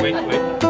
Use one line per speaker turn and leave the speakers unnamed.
wait, wait.